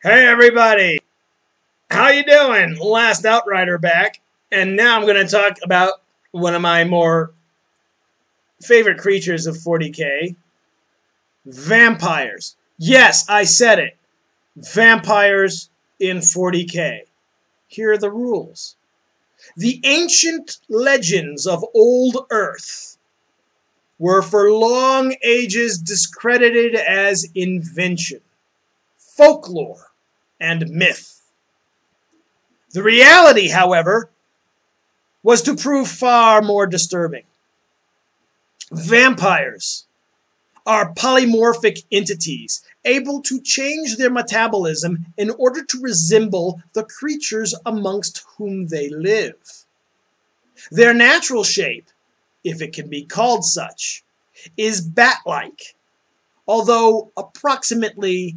Hey everybody! How you doing? Last Outrider back, and now I'm going to talk about one of my more favorite creatures of 40k, vampires. Yes, I said it. Vampires in 40k. Here are the rules. The ancient legends of old Earth were for long ages discredited as invention, folklore, and myth. The reality, however, was to prove far more disturbing. Vampires are polymorphic entities able to change their metabolism in order to resemble the creatures amongst whom they live. Their natural shape, if it can be called such, is bat-like, although approximately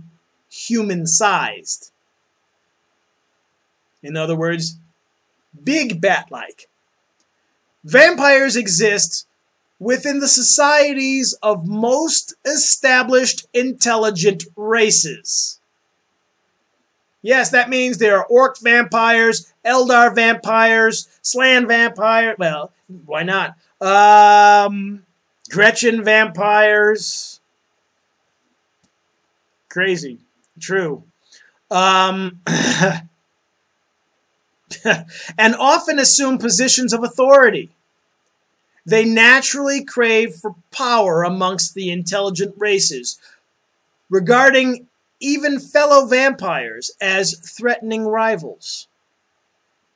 human-sized. In other words, big bat-like. Vampires exist within the societies of most established intelligent races. Yes, that means there are orc vampires, Eldar vampires, Slann vampire. Well, why not? Um, Gretchin vampires. Crazy. True. Um, and often assume positions of authority. They naturally crave for power amongst the intelligent races, regarding even fellow vampires as threatening rivals.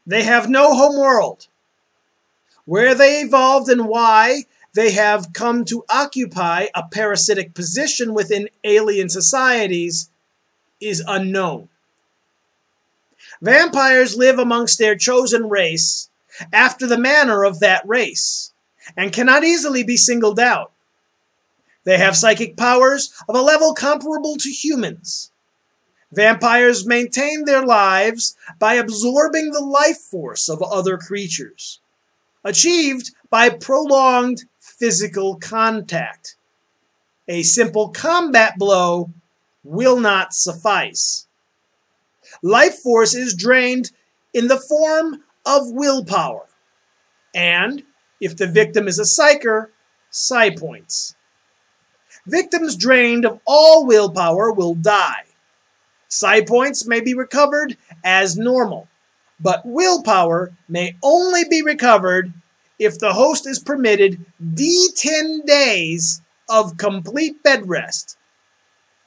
They have no home world. Where they evolved and why they have come to occupy a parasitic position within alien societies is unknown. Vampires live amongst their chosen race after the manner of that race and cannot easily be singled out. They have psychic powers of a level comparable to humans. Vampires maintain their lives by absorbing the life force of other creatures, achieved by prolonged physical contact. A simple combat blow will not suffice. Life force is drained in the form of willpower, and if the victim is a psyker, psi points. Victims drained of all willpower will die. Psi points may be recovered as normal, but willpower may only be recovered if the host is permitted D10 days of complete bed rest,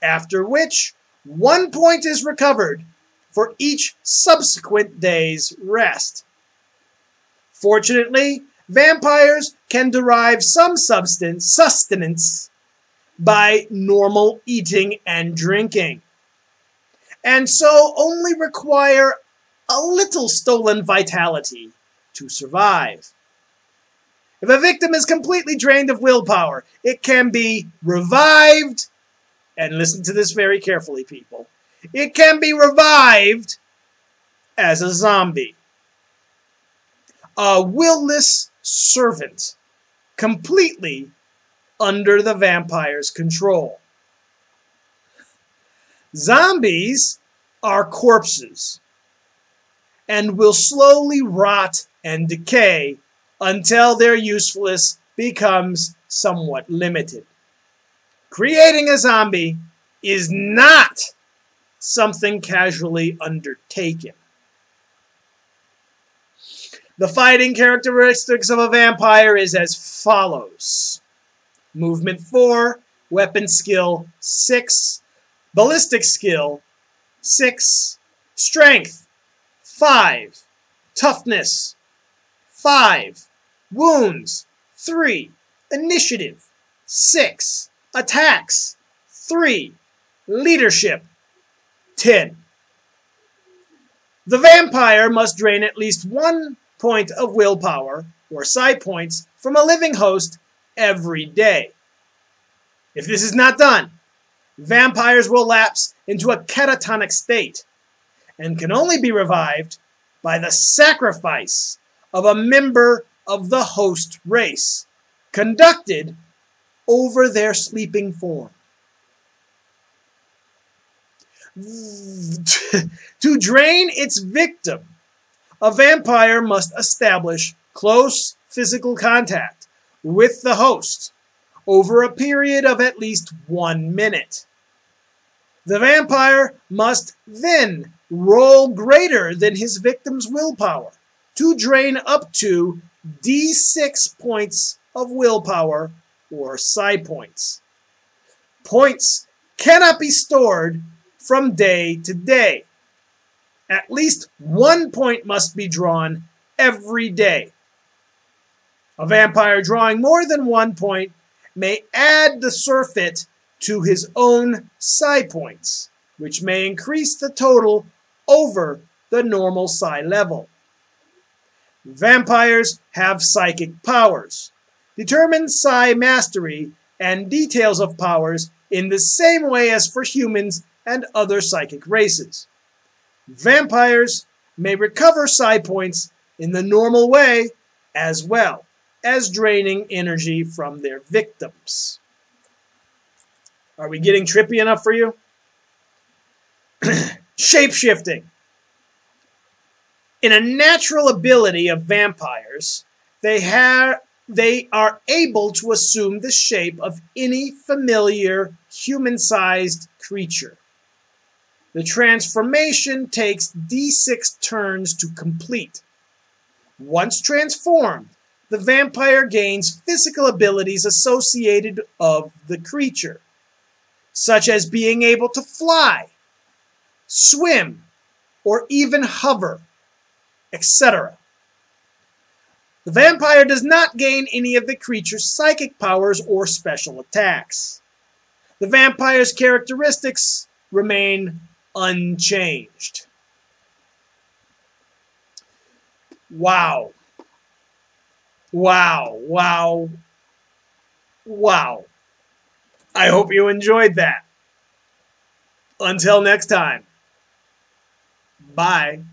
after which one point is recovered for each subsequent day's rest. Fortunately, vampires can derive some substance, sustenance by normal eating and drinking, and so only require a little stolen vitality to survive. If a victim is completely drained of willpower, it can be revived, and listen to this very carefully, people. It can be revived as a zombie. A willless servant, completely under the vampire's control. Zombies are corpses and will slowly rot and decay until their usefulness becomes somewhat limited. Creating a zombie is not something casually undertaken. The fighting characteristics of a vampire is as follows. Movement 4, weapon skill 6, ballistic skill 6, strength 5, toughness 5, wounds 3, initiative 6, attacks 3, leadership 10. The vampire must drain at least one point of willpower, or psi points, from a living host every day. If this is not done, vampires will lapse into a catatonic state and can only be revived by the sacrifice of a member of the host race, conducted over their sleeping form. to drain its victim, a vampire must establish close physical contact with the host over a period of at least one minute. The vampire must then roll greater than his victim's willpower to drain up to d6 points of willpower or psi points. Points cannot be stored from day to day. At least one point must be drawn every day. A vampire drawing more than one point may add the surfeit to his own psi points, which may increase the total over the normal psi level. Vampires have psychic powers. Determine psi mastery and details of powers in the same way as for humans and other psychic races. Vampires may recover psi points in the normal way as well as draining energy from their victims. Are we getting trippy enough for you? Shapeshifting. In a natural ability of vampires, they have they are able to assume the shape of any familiar human-sized creature. The transformation takes d6 turns to complete. Once transformed, the vampire gains physical abilities associated of the creature, such as being able to fly, swim, or even hover, etc. The vampire does not gain any of the creature's psychic powers or special attacks. The vampire's characteristics remain unchanged. Wow. Wow. Wow. Wow. I hope you enjoyed that. Until next time. Bye.